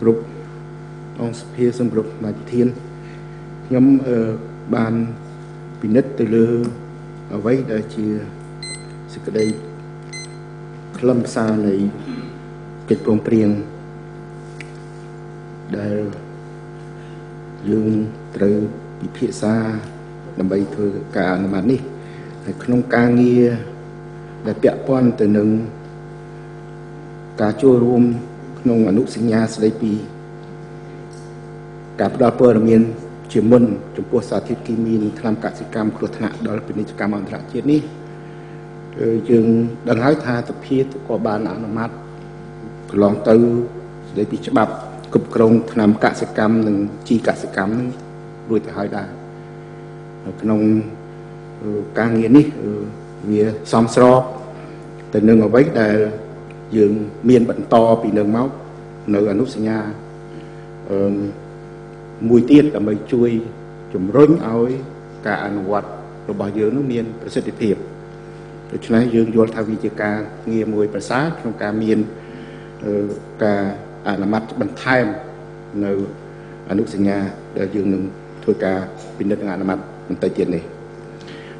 គ្រប់អង្គសភាសម្រុកមាតិធានខ្ញុំអឺបានពិនិត្យទៅលើអ្វីដែលជាសេចក្តីខ្លឹមសារនៃកិច្ចព្រមព្រៀងដែលយើងត្រូវពិភាក្សាដើម្បីធ្វើការអនុម័តនេះហើយក្នុងការងារដែលពាក់ព័ន្ធទៅនឹងការចូលរួម ក្នុងអនុសញ្ញាស្ដីពីការផ្ដល់ព័ត៌មានជាមុនចំពោះសារធាតុគីមីនិងថ្នាំកសិកម្មគ្រោះថ្នាក់ដល់ពាណិជ្ជកម្មអន្តរជាតិនេះយើងដឹងហើយថាសភាក៏បានអនុម័តកន្លងទៅស្ដីពីច្បាប់គ្រប់គ្រងថ្នាំកសិកម្មនិងជីកសិកម្មនឹងរួចទៅហើយដែរក្នុងការងារនេះវាសមស្របទៅនឹងអ្វីដែល យើងមានបន្តពីនឹងមកនៅអនុសញ្ញាអឺមួយទៀតដើម្បីជួយជំរុញឲ្យការអនុវត្តរបស់យើងនោះមានប្រសិទ្ធភាពដូច្នេះយើងយល់ថាវាជាការងារមួយប្រសើរក្នុងការមានការអនុម័តបន្ថែមនៅអនុសញ្ញាដែលយើងនឹងធ្វើការពិនិត្យនិងអនុម័តបន្តិចទៀតនេះ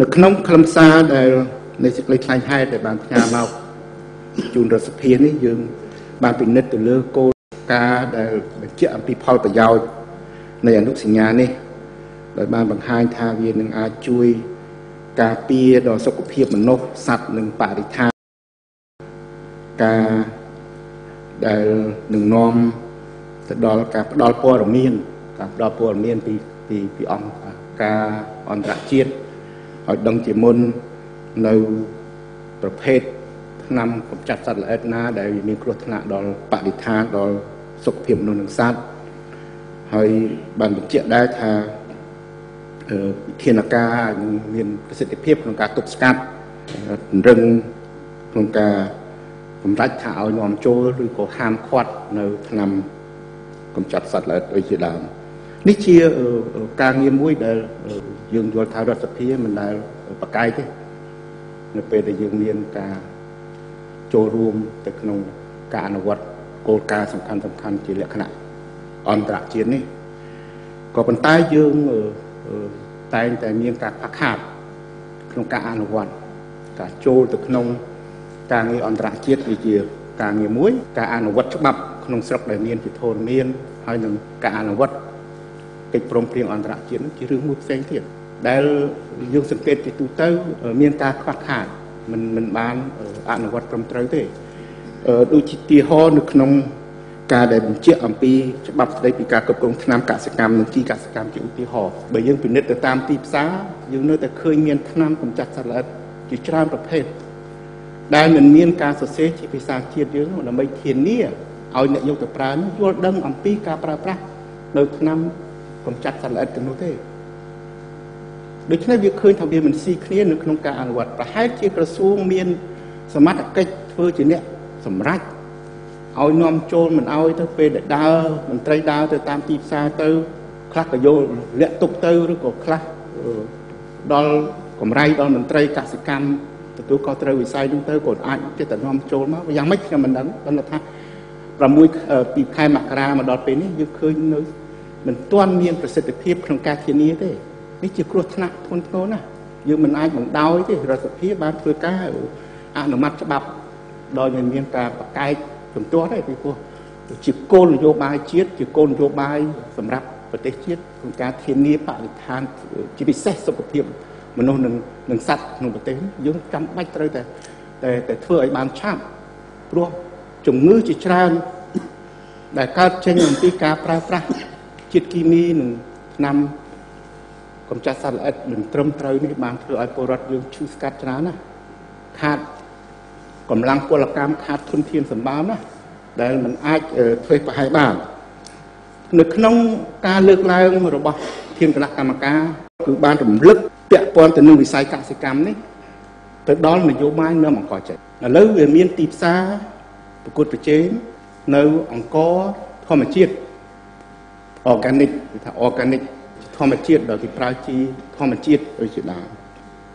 នៅក្នុងខ្លឹមសារដែលនៃសេចក្តីថ្លែងហេតុដែលបានផ្ញើមក ជូនរដ្ឋសភានេះយើងបានពិនិត្យទៅលើគោលការណ៍ដែលបញ្ជាក់អំពីផលប្រយោជន៍នៃអនុសញ្ញានេះដោយបានបង្ហាញថាវានឹងអាចជួយការពារដល់សុខភាពមនុស្សសត្វនិងបរិស្ថានការដែលនឹងនាំទៅដល់ការផ្ដល់ព័ត៌មានការផ្ដល់ព័ត៌មានពីពីពីអង្គការអន្តរជាតិឲ្យដឹងជាមុននៅប្រភេទ ថ្នាំកម្ចាត់សត្វល្អិតណា ដែលមានគ្រោះថ្នាក់ដល់បរិស្ថានដល់សុខភាពមនុស្សនិងសត្វហើយបានបញ្ជាក់ដែរថាវិធានការមានប្រសិទ្ធភាពក្នុងការទប់ស្កាត់ពង្រឹងក្នុងការសម្រេចថាឲ្យនាំចូលឬក៏ហាមឃាត់នៅឆ្នាំកម្ចាត់សត្វល្អិតដូចជាដើមនេះជាការងារមួយដែលយើងយល់ថារដ្ឋសភាមិនដែលប្រកែកទេនៅពេលដែលយើងមានការ ចូលរួមទៅក្នុងការអនុវត្តគោលការណ៍សំខាន់សំខាន់ជាលក្ខណៈអន្តរជាតិនេះក៏ប៉ុន្តែយើងតែងតែមានការខ្វះខាតក្នុងការអនុវត្តការចូលទៅក្នុងការងារអន្តរជាតិវាជាការងារមួយ ការអនុវត្តច្បាប់ក្នុងស្រុកដែលមានជាធរមានហើយនឹងការអនុវត្តកិច្ចព្រមព្រៀងអន្តរជាតិនឹងជារឿងមួយផ្សេងទៀតដែលយើងសង្កេតពីទូទៅ មានការខ្វះខាត មិនមិនបានអនុវត្តត្រឹមត្រូវទេដូចជាទីហោនៅក្នុងការដែលបញ្ជាក់អំពីច្បាប់ស្តីពីការគ្រប់គ្រងថ្នាំកសិកម្មនិងជីកសិកម្មជាឧទាហរណ៍បើយើងពិនិត្យទៅតាមទីផ្សារយើងនៅតែឃើញមានថ្នាំកម្ចាត់សត្វល្អិតជាច្រើនប្រភេទដែលមិនមានការសរសេរជាភាសាជាតិយើងដើម្បីធានាឲ្យអ្នកយកទៅប្រើនោះយល់ដឹងអំពីការប្រើប្រាស់នៅថ្នាំកម្ចាត់សត្វល្អិតទាំងនោះទេ ដូច្នេះវាឃើញថាវាមិនស៊ីគ្នានៅក្នុងការអនុវត្តប្រហែលជាក្រសួងមាន សមត្ថកិច្ចធ្វើជាអ្នកសម្រេចឲ្យនាំចូលមិនឲ្យទៅពេលដែលដើរមន្ត្រីដើរទៅតាមទីផ្សារទៅ ខ្លះក៏យកលាក់ទុកទៅឬក៏ខ្លះដល់កម្រៃដល់មន្ត្រីកសិកម្មទទួលខុសត្រូវវិស័យនោះទៅក៏អាចចិត្តតែនាំចូលមកយ៉ាងម៉េចខ្ញុំមិនដឹងប៉ុន្តែថា6ពីខែមករាមកដល់ពេលនេះយើងឃើញនៅមិនទាន់មានប្រសិទ្ធភាពក្នុងការធានាទេ នេះជាគ្រោះថ្នាក់ធ្ងន់ធ្ងរណាស់យើងមិនអាចបណ្ដោយទេរដ្ឋសភាបានធ្វើការអនុម័តច្បាប់ដោយមិនមានការប្រកែកជំទាស់ទេពីព្រោះជាគោលនយោបាយជាតិជាគោលនយោបាយសម្រាប់ប្រទេសជាតិក្នុងការធានាបរិស្ថានជាពិសេសសុខភាពមនុស្សនិងនិងសត្វក្នុងប្រទេសយើងចាំបាច់ត្រូវតែតែតែធ្វើឲ្យបានឆាប់ព្រោះជំងឺជាច្រើនដែលកើតចេញអំពីការប្រើប្រាស់ជាតិគីមីនិងថ្នាំ កម្ចាត់សត្វល្អិតមិនត្រឹមត្រូវនេះបានធ្វើឲ្យពលរដ្ឋយើងឈឺស្កាត់ច្រើនណាស់ខាតកម្លាំងពលកម្មខាតធនធានសម្បើមណាដែលมันអាចធ្វើប្រហែលបាននៅក្នុងការលើកឡើងរបស់ធានគណៈកម្មការគឺបានរំលឹកពាក់ព័ន្ធទៅនឹងវិស័យកសិកម្មនេះទៅដល់នយោបាយនៅអង្គរចេញឥឡូវវាមានទីផ្សារប្រកួតប្រជែងនៅអង្គរធម្មជាតិ organic គឺថា organic ធម្មជាតិដែលគេប្រើជីធម្មជាតិដូចជាដើម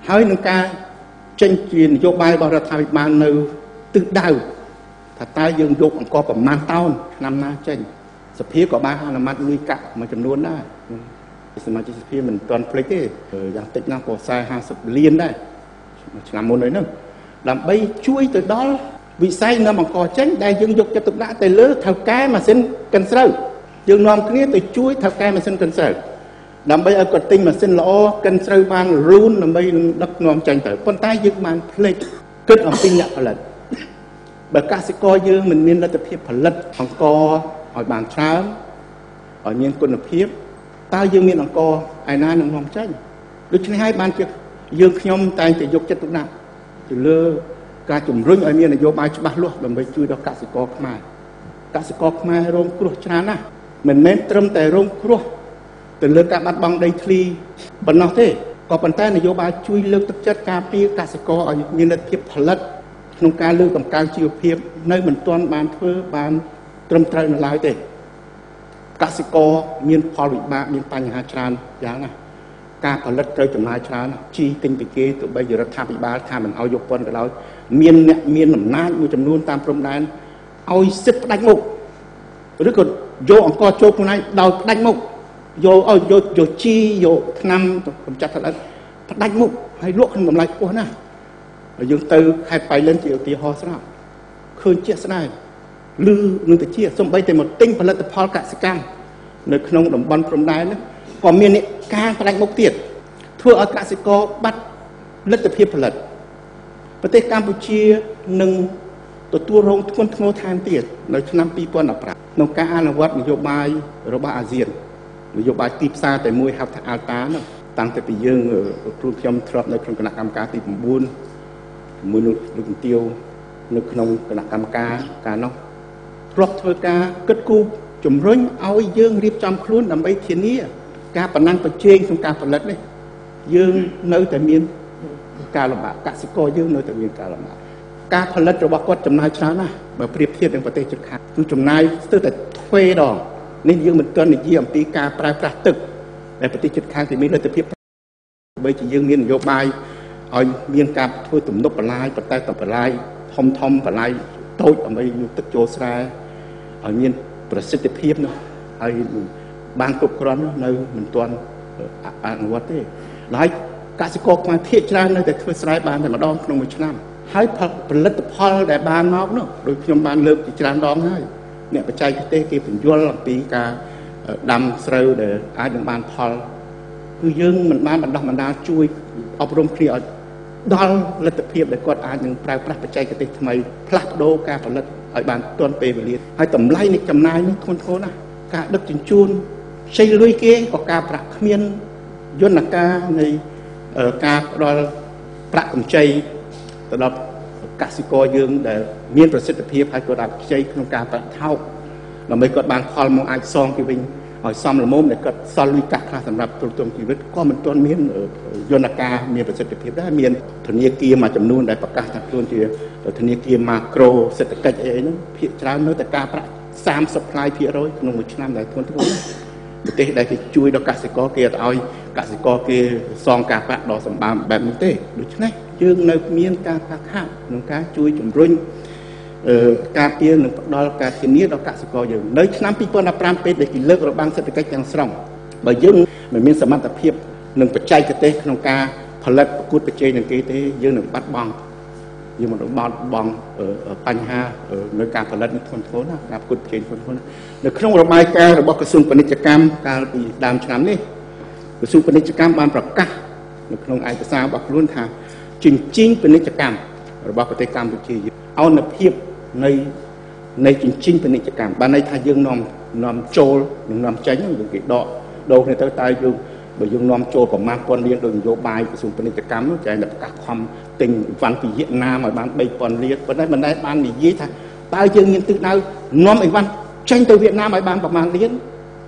ហើយនឹងការចេញជានយោបាយរបស់រដ្ឋាភិបាលនៅទិសដៅថាថាតើយើងយកអង្គប្រមាណតោនឆ្នាំណាចេញសភាក៏បានអនុម័តលុយកាក់មួយចំនួនដែរសមាជិកសភាមិនទាន់ភ្លេចទេយ៉ាងតិចណាស់ក៏40 50លានដែរឆ្នាំមុនហ្នឹងដើម្បីជួយទៅដល់វិស័យនាំអង្គចេញដែលយើងយកចិត្តទុកដាក់ទៅលើថៅកែម៉ាស៊ីនកិនស្រូវយើងនាំគ្នាទៅជួយថៅកែម៉ាស៊ីនកិនស្រូវ ដើម្បីឲ្យគាត់ទិញម៉ាស៊ីនល្អកិនស្រូវបានរូនដើម្បីនឹងដឹកនាំចេញទៅប៉ុន្តែយើងបានភ្លេចគិតអំពីអ្នកផលិតបើកសិករយើងមិនមានលទ្ធភាពផលិតអង្គឲ្យបានច្រើនឲ្យមានគុណភាពតើយើងមានអង្គឯណានឹងនាំចេញដូច្នេះហើយបានជាយើងខ្ញុំតែងតែយកចិត្តទុកដាក់ទៅលើការជំរុញឲ្យមាននយោបាយច្បាស់លាស់ដើម្បីជួយដល់កសិករខ្មែរកសិករខ្មែររងគ្រោះច្រើនណាស់មិនមែនត្រឹមតែរងគ្រោះ ទៅលើការបាត់បង់ដីធ្លីប៉ុណ្ណោះទេក៏ប៉ុន្តែនយោបាយជួយលើកទឹកចិត្តការពារកសិករឲ្យមានលទ្ធភាពផលិតក្នុងការលើកតម្កើងជីវភាព នៅមិនទាន់បានធ្វើបានត្រឹមត្រូវនៅឡើយទេកសិករមានផលវិបាកមានបញ្ហាច្រើនយ៉ាងណាការផលិតត្រូវចំណាយច្រើនជីទិញពីគេទោះបីជារដ្ឋាភិបាលថាមិនឲ្យយកពន្ធក៏ដោយមានអ្នកមានអំណាចមួយចំនួនតាមព្រំដែនឲ្យសិទ្ធផ្ដាច់មុខឬក៏យកអង្គចូលខ្លួនឯងដោយផ្ដាច់មុខ យកឲ្យយកយកជីយកថ្នាំកម្ចាត់សត្វល្អិតផ្ដាច់មុខហើយលក់ក្នុងតម្លៃខ្ពស់ណាស់ហើយយើងទៅខេត្តបៃលិនជាឧទាហរណ៍ស្រាប់ឃើញជាក់ស្ដែងឬនឹងទៅជាសំបីតែមកទិញផលិតផលកសិកម្មនៅក្នុងតំបន់ព្រំដែនហ្នឹងក៏មានអ្នកការផ្ដាច់មុខទៀតធ្វើឲ្យកសិករបាត់លទ្ធភាពផលិតប្រទេសកម្ពុជានឹងទទួលរងធ្ងន់ធ្ងរថែមទៀតនៅឆ្នាំ2015ក្នុងការអនុវត្តនយោបាយរបស់អាស៊ាន នយោបាយទីផ្សារតែមួយហៅថា Alta នោះតាំងតែពីយើងគ្រូខ្ញុំធ្លាប់នៅក្នុងគណៈកម្មការទី9ជាមួយនឹងលោកជំទាវនៅក្នុងគណៈកម្មការកាលនោះធ្លាប់ធ្វើការគិតគូរជំរុញឲ្យយើងរៀបចំខ្លួនដើម្បីធានា ការប្រណាំងប្រជែងក្នុងការផលិតនេះយើងនៅតែមានការលំបាកកសិករយើងនៅតែមានការលំបាកការផលិតរបស់គាត់ចំណាយច្រើនណាស់បើប្រៀបធៀបនឹងប្រទេសជិតខាងគឺចំណាយស្ទើរតែទ្វេដង នេះយើងមិនទាន់និយាយអំពីការប្រើប្រាស់ទឹកដែលប្រទេសជិតខាងគេមានលទ្ធភាពបីជាយើងមាននយោបាយឲ្យមានការធ្វើទំនប់បន្លាយប៉ុន្តែតែបន្លាយធំធំបន្លាយតូចដើម្បីយកទឹកចូលស្រែឲ្យមានប្រសិទ្ធភាពនោះហើយបានគ្រប់គ្រាន់នៅមិនទាន់អនុវត្តទេហើយកសិករខ្មែរភាគច្រើននៅតែធ្វើស្រែបានតែម្ដងក្នុងមួយឆ្នាំហើយផលិតផលដែលបានមកនោះដូចខ្ញុំបានលើកជាច្រើនដងហើយ អ្នកបច្ចេកទេសគេបញ្យល់អំពីការដាំស្រូវដែលអាចនឹងបានផលគឺយើងមិនបានបណ្ដោះបណ្ដាលជួយអប់រំគ្នាឲ្យដល់លទ្ធភាពដែលគាត់អាចនឹងប្រើប្រាស់បច្ចេកទេសថ្មីផ្លាស់ប្ដូរការផលិតឲ្យបានទាន់ពេលវេលាហើយតម្លៃនៃចំណាយនេះធ្ងន់ធ្ងរណាស់ការដឹកជញ្ជូនខ្ចីលុយគេក៏ការប្រាក់គ្មានយន្តការនៃការផ្ដល់ប្រាក់កម្ចីទៅដល់កសិករយើងដែល មានប្រសិទ្ធភាពហើយគាត់អាចខ្ចីក្នុងការប្រាក់ថោកដើម្បីគាត់បានផលមកអាចសងគេវិញឲ្យសមល្មមដែលគាត់សល់លុយកាក់ខ្លះសម្រាប់ទ្រទ្រង់ជីវិតក៏មិនទាន់មានយន្តការមានប្រសិទ្ធភាពដែរមានធនាគារមួយចំនួនដែលប្រកាសថាខ្លួនជាធនាគារម៉ាក្រូសេដ្ឋកិច្ចអីហ្នឹងភាគច្រើននៅតែការប្រាក់30ផ្លាយភាគរយក្នុងមួយឆ្នាំដែលធ្ងន់ធ្ងរប្រទេសដែលគេជួយដល់កសិករគេអត់ឲ្យកសិករគេសងការប្រាក់ដ៏សម្បើមបែបនេះទេដូច្នេះយើងនៅមានការខ្វះខាតក្នុងការជួយជំរុញ ការពារនិងផ្ដល់ការធានាដល់កសិករយើងនៅឆ្នាំ2015ពេលដែលគេលើករបាំងសេដ្ឋកិច្ចទាំងស្រុងបើយើងមិនមានសមត្ថភាពនិងបច្ចេកទេសក្នុងការផលិតប្រកួតប្រជែងនឹងគេទេយើងនឹងបាត់បង់យើងមិនបាត់បង់បញ្ហានៅការផលិតនេះធ្ងន់ធ្ងរណាការប្រកួតប្រជែងធ្ងន់ធ្ងរណានៅក្នុងរបាយការណ៍របស់ក្រសួងពាណិជ្ជកម្មកាលពីដើមឆ្នាំនេះក្រសួងពាណិជ្ជកម្មបានប្រកាសនៅក្នុងឯកសាររបស់ខ្លួនថាជញ្ជីងពាណិជ្ជកម្មរបស់ប្រទេសកម្ពុជាអនុភាព នៃនៃជញ្ជីងពាណិជ្ជកម្មបានន័យថាយើងនាំនាំចូលនិងនាំចេញយើងគេដកដូរគ្នាទៅតើយើងបើយើងនាំចូលប្រមាណពាន់លានដោយនយោបាយក្រសួងពាណិជ្ជកម្មនោះចាតែប្រកាសខំទិញវ៉ាន់ពីវៀតណាមឲ្យបាន3000លានប៉ុន្តែមិនដែលបាននិយាយថាតើយើងមានទិសដៅនាំអីវ៉ាន់ចេញទៅវៀតណាមឲ្យបានប្រមាណលាន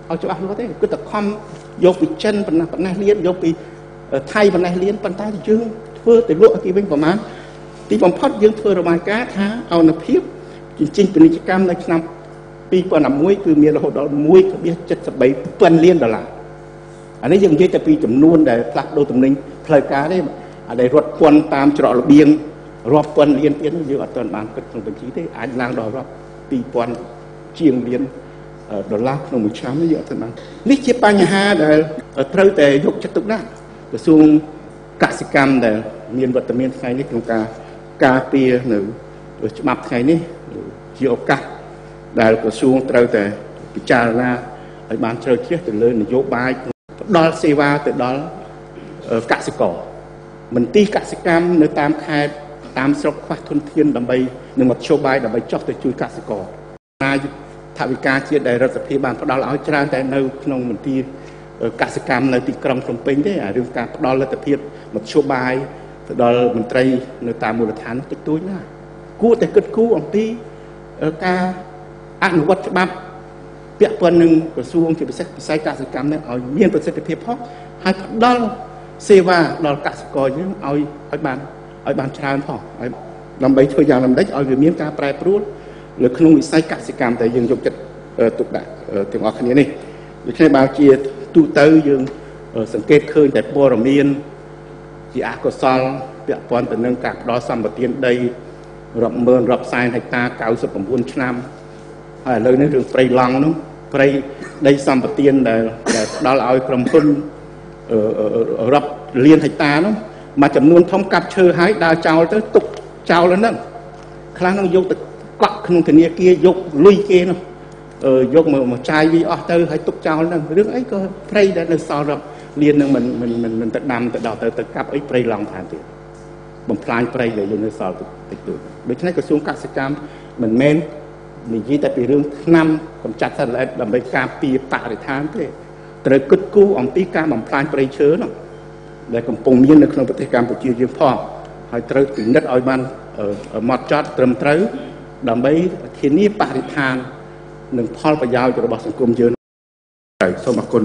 ឲ្យច្បាស់លាស់ទេគឺតែខំយកពីចិនប៉ុណ្ណេះប៉ុណ្ណេះលានយកពីថៃប៉ុណ្ណេះលានប៉ុន្តែយើងធ្វើទៅលក់ឲ្យគេវិញប្រមាណ ទីបំផុតយើងធ្វើរបាយការណ៍ថាអនុភាពជញ្ជីងពាណិជ្ជកម្មនៅឆ្នាំ2011គឺមានរហូតដល់1.73ពាន់លានដុល្លារអានេះយើងនិយាយតែពីចំនួនដែលផ្លាស់ប្ដូរទំនិញផ្លូវការទេអាដែលរត់ពន្ធតាមច្រករបៀងរាប់ពាន់លានទៀតយើងអត់ទាន់បានគិតក្នុងបញ្ជីទេអាចឡើងដល់រាប់2000ជាងលានដុល្លារក្នុងមួយឆ្នាំនេះយើងអត់ទាន់បាននេះជាបញ្ហាដែលត្រូវតែយកចិត្តទុកដាក់ក្រសួងកសិកម្មដែលមានវត្តមានថ្ងៃនេះក្នុងការ ការពារនៅច្បាប់ថ្ងៃនេះជាឱកាសដែលក្រសួងត្រូវតែពិចារណាឲ្យបានជ្រៅជ្រះទៅលើនយោបាយផ្ដល់សេវាទៅដល់កសិករមន្ទីរកសិកម្មនៅតាមខេត្តតាមស្រុកខ្វះធនធានដើម្បីនឹងមធ្យោបាយដើម្បីចោះទៅជួយកសិករណាថវិកាជាតិដែលរដ្ឋាភិបាលបានផ្ដល់ឲ្យច្រើនតែនៅក្នុងមន្ទីរកសិកម្មនៅទីក្រុងភ្នំពេញទេអារឿងការផ្ដល់លទ្ធភាពមធ្យោបាយ ទៅដល់មន្ត្រីនៅតាមមូលដ្ឋានតិចតួចណាគួរតែគិតគូរអំពីការអនុវត្តច្បាប់ពាក់ព័ន្ធនឹងក្រសួងជាពិសេសវិស័យកសិកម្មនេះឲ្យមានប្រសិទ្ធភាពផងហើយផ្ដល់សេវាដល់កសិករយើងឲ្យឲ្យបានឲ្យបានច្រើនផងឲ្យដើម្បីធ្វើយ៉ាងដំណេចឲ្យវាមានការប្រែប្រួលលើក្នុងវិស័យកសិកម្មដែលយើងយកចិត្តទុកដាក់ទាំងអស់គ្នានេះដូច្នេះបើជាទូទៅយើងសង្កេតឃើញតែព័ត៌មាន ជាអកុសលពាក់ព័ន្ធទៅនឹងការផ្ដល់សម្បត្តិដីរាប់ម៉ឺនរាប់សែនហិកតា99ឆ្នាំហើយឥឡូវនេះរឿងព្រៃឡង់នោះព្រៃដីសម្បត្តិដែលដែលផ្ដល់ឲ្យក្រុមហ៊ុនរាប់លានហិកតានោះមួយចំនួនធំកាប់ឈើហើយដើរចោលទៅទុកចោលហ្នឹងខ្លះនឹងយកទៅកក់ក្នុងធនាគារយកលុយគេនោះយកមកមកចាយវាអស់ទៅហើយទុកចោលហ្នឹងរឿងអីក៏ព្រៃដែលនៅសល់រាប់ លាននឹងមិនមិនមិនទៅដាំទៅដល់ទៅទៅកាប់អីព្រៃឡង់ថែមទៀតបំផ្លាញព្រៃដែលយើងនៅសល់តិចតួចដូច្នេះក្រសួងកសិកម្មមិនមែននិយាយតែពីរឿងឆ្នាំកម្ចាត់សត្វល្អិតដើម្បីការពារបរិស្ថានទេត្រូវគិតគូរអំពីការបំផ្លាញព្រៃឈើនោះដែលកំពុងមាននៅក្នុងប្រទេសកម្ពុជាយើងផងហើយត្រូវពិនិត្យឲ្យបានម៉ត់ចត់ត្រឹមត្រូវដើម្បីធានាបរិស្ថាន និងផលប្រយោជន៍របស់សង្គមយើងសូមអរគុណ